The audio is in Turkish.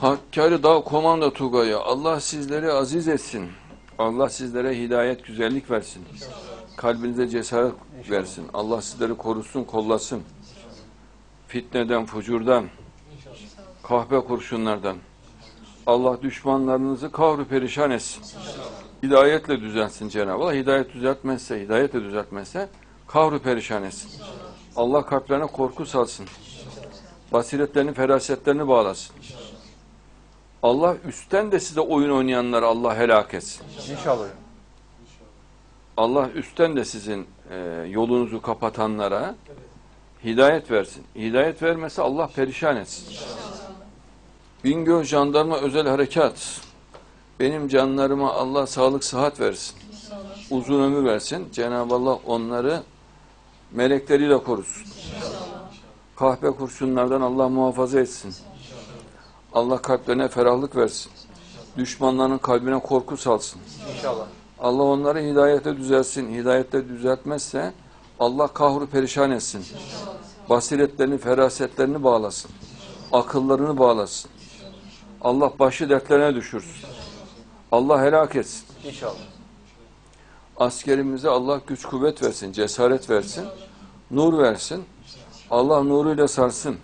Hakkari Dağ Komando Tugayı Allah sizleri aziz etsin. Allah sizlere hidayet, güzellik versin. Kalbinize cesaret versin. Allah sizleri korusun, kollasın. Fitneden, fucurdan, kahpe kurşunlardan. Allah düşmanlarınızı kahru perişan etsin. Hidayetle düzelsin Cenab-ı Allah. Hidayet düzeltmezse, hidayetle düzeltmezse kahru perişan etsin. Allah kalplerine korku salsın. Basiretlerini, ferasetlerini bağlasın. Allah üstten de size oyun oynayanları Allah helak etsin. İnşallah. Allah üstten de sizin e, yolunuzu kapatanlara hidayet versin. Hidayet vermese Allah perişan etsin. Bingöl Jandarma Özel Harekat benim canlarıma Allah sağlık sıhhat versin. Uzun ömür versin. Cenab-ı Allah onları melekleriyle korusun. Kahpe kurşunlardan Allah muhafaza etsin. Allah kalplerine ferahlık versin. Düşmanların kalbine korku salsın. İnşallah. Allah onları hidayete düzelsin. Hidayette düzeltmezse Allah kahru perişan etsin. Basiretlerini, ferasetlerini bağlasın. Akıllarını bağlasın. Allah başı dertlerine düşürsün. Allah helak etsin. İnşallah. Askerimize Allah güç kuvvet versin, cesaret versin, nur versin. Allah nuruyla sarsın.